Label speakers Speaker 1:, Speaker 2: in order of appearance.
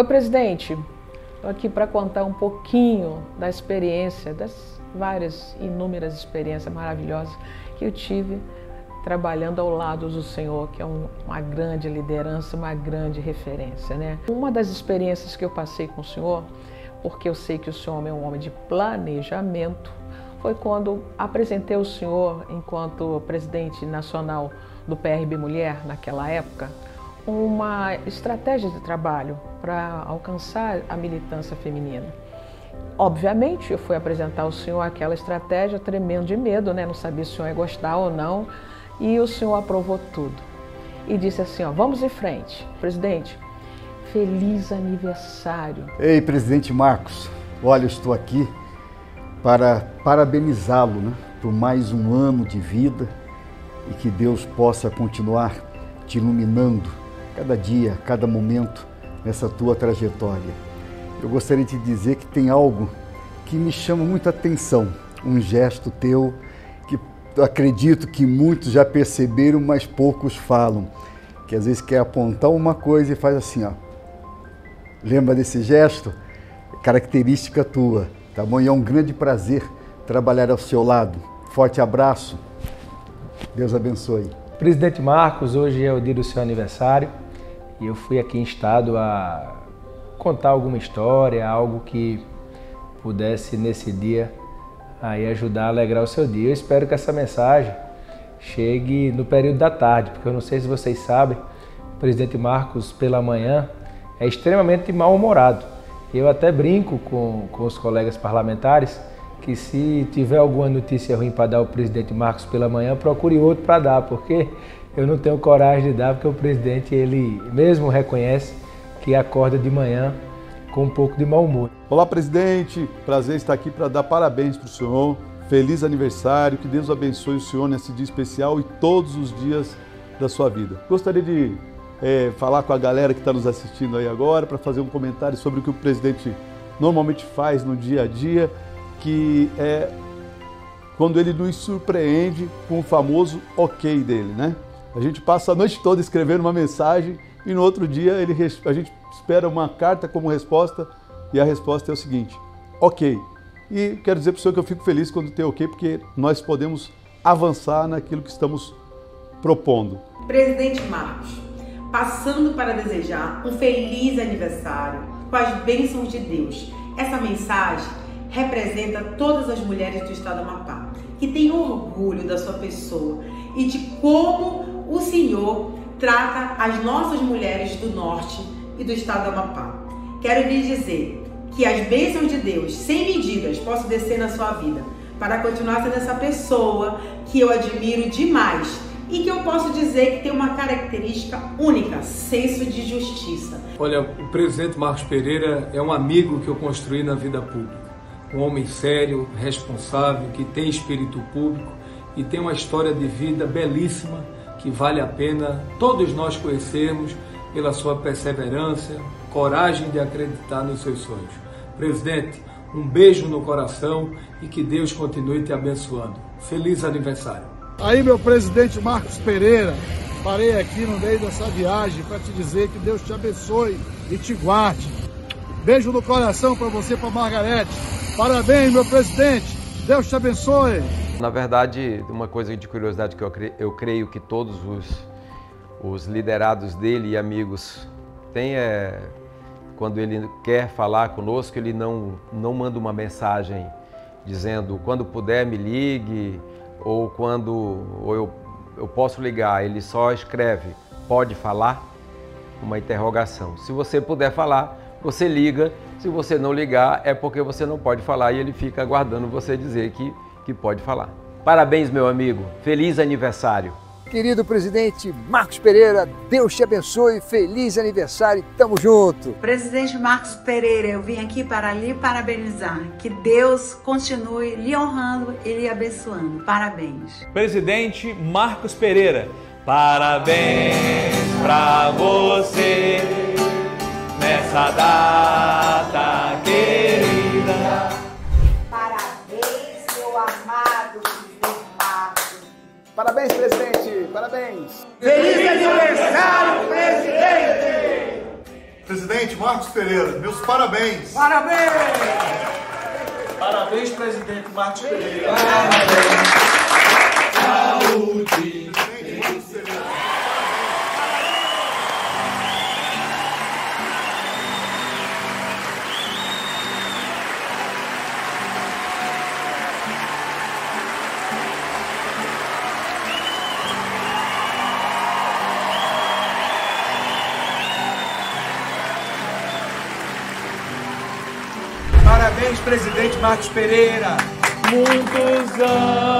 Speaker 1: Oi, presidente. Estou aqui para contar um pouquinho da experiência, das várias inúmeras experiências maravilhosas que eu tive trabalhando ao lado do Senhor, que é um, uma grande liderança, uma grande referência, né? Uma das experiências que eu passei com o Senhor, porque eu sei que o Senhor é um homem de planejamento, foi quando apresentei o Senhor enquanto presidente nacional do PRB Mulher naquela época, uma estratégia de trabalho para alcançar a militância feminina. Obviamente, eu fui apresentar ao senhor aquela estratégia tremendo de medo, né? Não sabia se o senhor ia gostar ou não. E o senhor aprovou tudo. E disse assim: ó, vamos em frente. Presidente, feliz aniversário.
Speaker 2: Ei, presidente Marcos, olha, eu estou aqui para parabenizá-lo né, por mais um ano de vida e que Deus possa continuar te iluminando cada dia, cada momento nessa tua trajetória. Eu gostaria de dizer que tem algo que me chama muita atenção, um gesto teu que acredito que muitos já perceberam, mas poucos falam, que às vezes quer apontar uma coisa e faz assim, ó. Lembra desse gesto? Característica tua, tá bom? E é um grande prazer trabalhar ao seu lado. Forte abraço. Deus abençoe.
Speaker 3: Presidente Marcos, hoje é o dia do seu aniversário e eu fui aqui instado a contar alguma história, algo que pudesse nesse dia aí ajudar a alegrar o seu dia. Eu espero que essa mensagem chegue no período da tarde, porque eu não sei se vocês sabem, o presidente Marcos pela manhã é extremamente mal-humorado. Eu até brinco com, com os colegas parlamentares que se tiver alguma notícia ruim para dar ao presidente Marcos pela manhã, procure outro para dar, porque eu não tenho coragem de dar, porque o presidente, ele mesmo reconhece que acorda de manhã com um pouco de mau humor.
Speaker 4: Olá, presidente. Prazer estar aqui para dar parabéns para o senhor. Feliz aniversário. Que Deus abençoe o senhor nesse dia especial e todos os dias da sua vida. Gostaria de é, falar com a galera que está nos assistindo aí agora para fazer um comentário sobre o que o presidente normalmente faz no dia a dia, que é quando ele nos surpreende com o famoso ok dele, né? A gente passa a noite toda escrevendo uma mensagem e no outro dia ele, a gente espera uma carta como resposta e a resposta é o seguinte: ok. E quero dizer para o senhor que eu fico feliz quando tem ok, porque nós podemos avançar naquilo que estamos propondo.
Speaker 5: Presidente Marcos, passando para desejar um feliz aniversário com as bênçãos de Deus. Essa mensagem representa todas as mulheres do estado do Amapá que têm orgulho da sua pessoa e de como o Senhor trata as nossas mulheres do norte e do estado do Amapá. Quero lhe dizer que as bênçãos de Deus, sem medidas, possam descer na sua vida para continuar sendo essa pessoa que eu admiro demais e que eu posso dizer que tem uma característica única, senso de justiça.
Speaker 6: Olha, o presidente Marcos Pereira é um amigo que eu construí na vida pública. Um homem sério, responsável, que tem espírito público e tem uma história de vida belíssima que vale a pena todos nós conhecermos pela sua perseverança, coragem de acreditar nos seus sonhos. Presidente, um beijo no coração e que Deus continue te abençoando. Feliz aniversário.
Speaker 7: Aí, meu presidente Marcos Pereira, parei aqui no meio dessa viagem para te dizer que Deus te abençoe e te guarde. Beijo no coração para você, para Margarete. Parabéns, meu presidente. Deus te abençoe.
Speaker 8: Na verdade, uma coisa de curiosidade que eu, creio, eu creio que todos os, os liderados dele e amigos têm é quando ele quer falar conosco, ele não, não manda uma mensagem dizendo quando puder me ligue ou quando ou eu, eu posso ligar. Ele só escreve pode falar? Uma interrogação. Se você puder falar, você liga. Se você não ligar, é porque você não pode falar e ele fica aguardando você dizer que que pode falar. Parabéns, meu amigo. Feliz aniversário.
Speaker 9: Querido presidente Marcos Pereira, Deus te abençoe. Feliz aniversário. Tamo junto.
Speaker 10: Presidente Marcos Pereira, eu vim aqui para lhe parabenizar. Que Deus continue lhe honrando e lhe abençoando. Parabéns.
Speaker 11: Presidente Marcos Pereira, parabéns para você nessa data
Speaker 9: Parabéns, presidente! Parabéns!
Speaker 12: Feliz aniversário, presidente!
Speaker 7: Presidente Marcos Pereira, meus parabéns.
Speaker 12: Parabéns!
Speaker 13: Parabéns, presidente Marcos Pereira.
Speaker 7: Saúde.
Speaker 13: Presidente Marcos Pereira.
Speaker 11: Muitos anos.